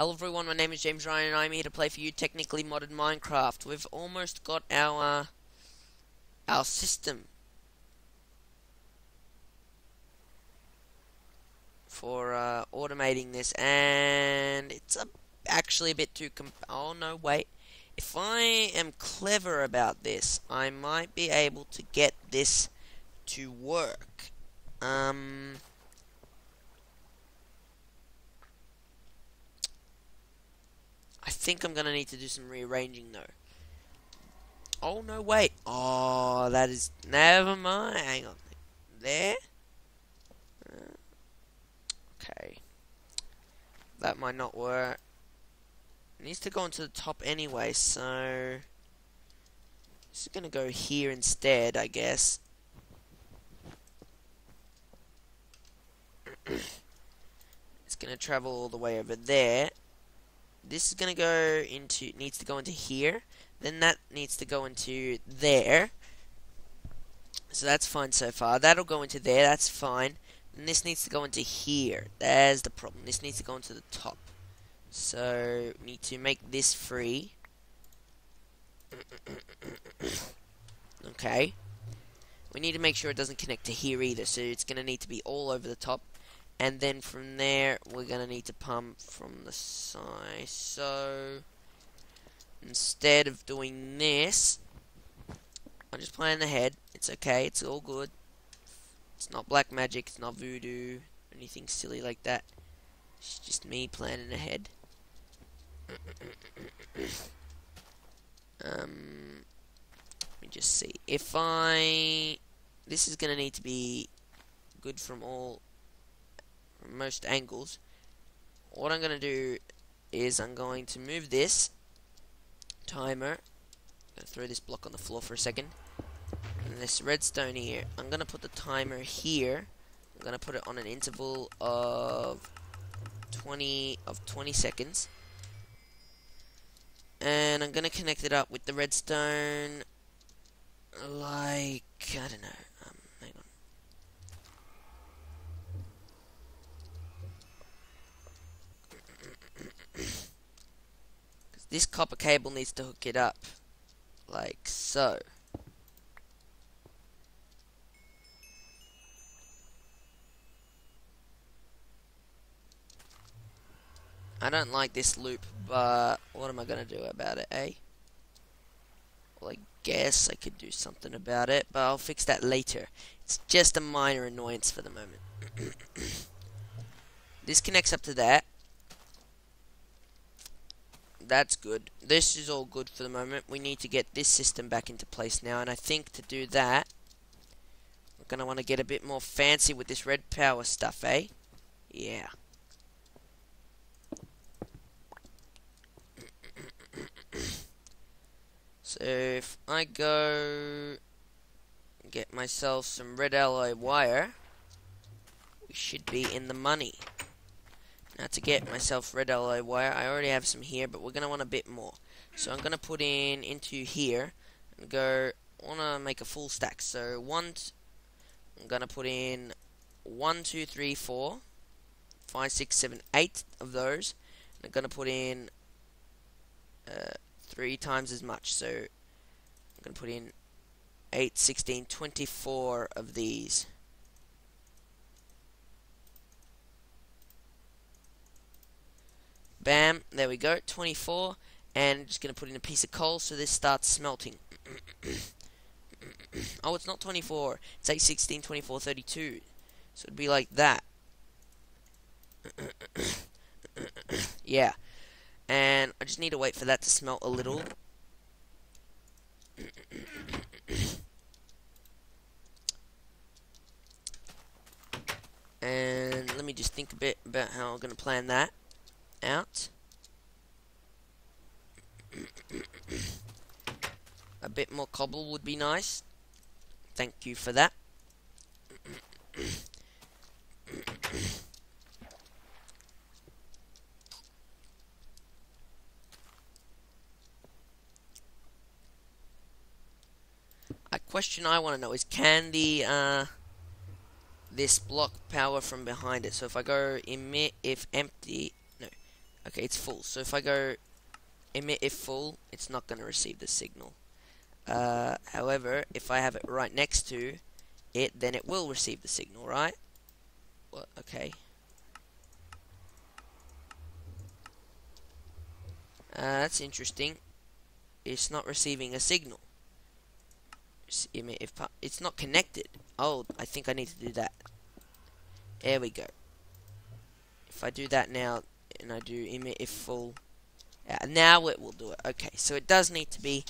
Hello everyone, my name is James Ryan and I'm here to play for you Technically Modded Minecraft. We've almost got our our system for uh, automating this and it's a, actually a bit too oh no wait. If I am clever about this I might be able to get this to work. Um I think I'm gonna need to do some rearranging though. Oh no, wait. Oh, that is never mind. Hang on, there. Uh, okay, that might not work. It needs to go into the top anyway, so this is gonna go here instead, I guess. it's gonna travel all the way over there this is going to go into, needs to go into here. Then that needs to go into there. So that's fine so far. That'll go into there, that's fine. And this needs to go into here. There's the problem. This needs to go into the top. So, we need to make this free. okay. We need to make sure it doesn't connect to here either, so it's going to need to be all over the top and then from there we're gonna need to pump from the side. So instead of doing this I'm just planning ahead it's okay. It's all good. It's not black magic. It's not voodoo. Anything silly like that. It's just me planning ahead um let me just see. If I this is gonna need to be good from all most angles. What I'm going to do is I'm going to move this timer. Throw this block on the floor for a second. And this redstone here, I'm going to put the timer here. I'm going to put it on an interval of 20 of 20 seconds. And I'm going to connect it up with the redstone like, I don't know, This copper cable needs to hook it up. Like so. I don't like this loop, but what am I going to do about it, eh? Well, I guess I could do something about it, but I'll fix that later. It's just a minor annoyance for the moment. this connects up to that that's good. This is all good for the moment. We need to get this system back into place now, and I think to do that, we're going to want to get a bit more fancy with this red power stuff, eh? Yeah. so if I go get myself some red alloy wire, we should be in the money. Now to get myself red alloy wire, I already have some here, but we're going to want a bit more. So I'm going to put in into here and go, I want to make a full stack. So one, I'm going to put in one, two, three, four, five, six, seven, eight of those. And I'm going to put in uh, three times as much. So I'm going to put in 8, 16, 24 of these. Bam, there we go, 24. And just going to put in a piece of coal so this starts smelting. oh, it's not 24. It's 8, 16, 24, 32. So it'd be like that. yeah. And I just need to wait for that to smelt a little. and let me just think a bit about how I'm going to plan that out. A bit more cobble would be nice. Thank you for that. A question I want to know is can the uh, this block power from behind it? So if I go emit if empty Okay, it's full. So if I go emit if full, it's not going to receive the signal. Uh, however, if I have it right next to it, then it will receive the signal, right? Okay. Uh, that's interesting. It's not receiving a signal. If it's not connected. Oh, I think I need to do that. There we go. If I do that now, and I do emit if full, yeah, now it will do it. Okay, so it does need to be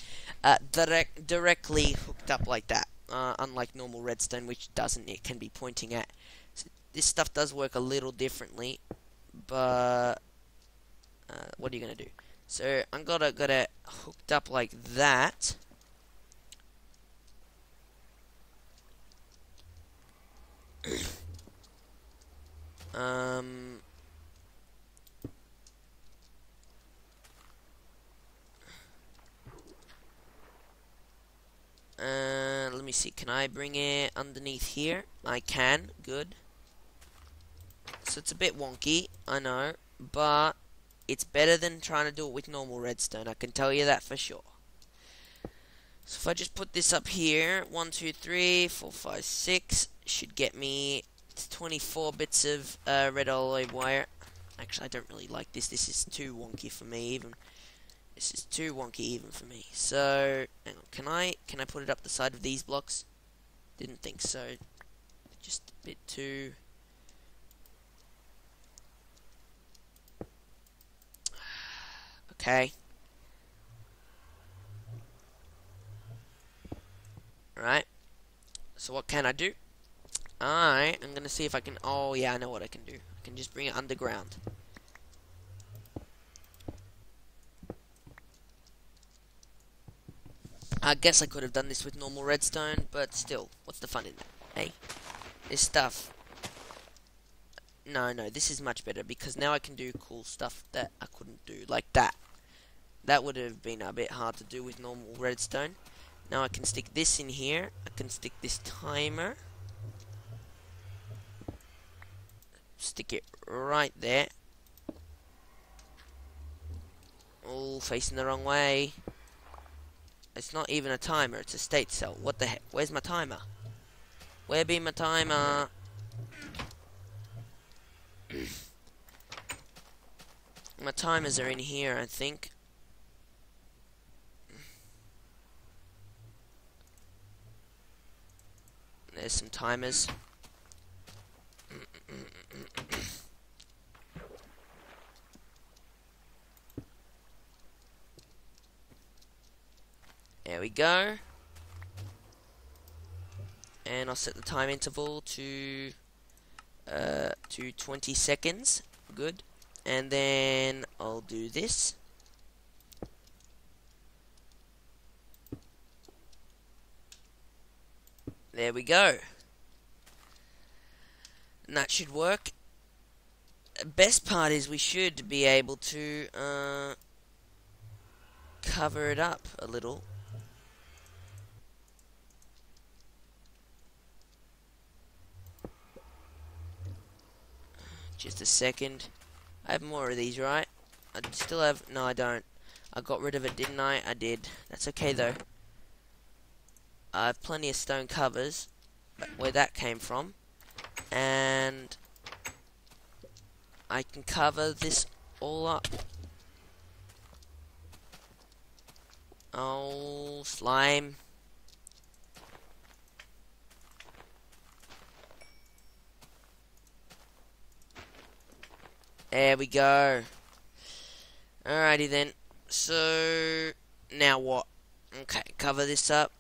uh, direct, directly hooked up like that, uh, unlike normal redstone, which doesn't. It can be pointing at. So this stuff does work a little differently, but uh, what are you gonna do? So I'm gonna got it hooked up like that. um. Uh, let me see. Can I bring it underneath here? I can. Good. So it's a bit wonky, I know, but it's better than trying to do it with normal redstone. I can tell you that for sure. So if I just put this up here, 1, 2, 3, 4, 5, 6, should get me 24 bits of uh, red alloy wire. Actually, I don't really like this. This is too wonky for me, even. This is too wonky even for me. So, on, can I can I put it up the side of these blocks? Didn't think so. Just a bit too. Okay. Right. So what can I do? Alright, I am going to see if I can... Oh, yeah, I know what I can do. I can just bring it underground. I guess I could have done this with normal redstone, but still, what's the fun in that? Hey, this stuff. No, no, this is much better because now I can do cool stuff that I couldn't do, like that. That would have been a bit hard to do with normal redstone. Now I can stick this in here. I can stick this timer. Stick it right there. Oh, facing the wrong way. It's not even a timer, it's a state cell. What the heck? Where's my timer? Where be my timer? my timers are in here, I think. There's some timers. There we go. And I'll set the time interval to uh, to 20 seconds. Good. And then I'll do this. There we go. And that should work. Best part is we should be able to uh, cover it up a little. Just a second. I have more of these, right? I still have... No, I don't. I got rid of it, didn't I? I did. That's okay, though. I have plenty of stone covers. Where that came from. And... I can cover this all up. Oh, slime. There we go. Alrighty then. So, now what? Okay, cover this up.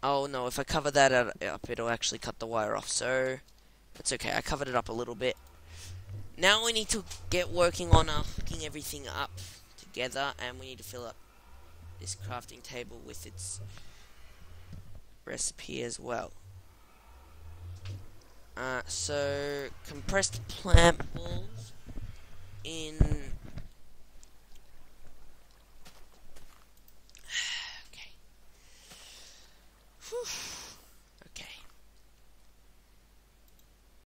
Oh no, if I cover that up, it'll actually cut the wire off. So, that's okay. I covered it up a little bit. Now we need to get working on uh, hooking everything up together, and we need to fill up this crafting table with its recipe as well. Uh, so, compressed plant balls in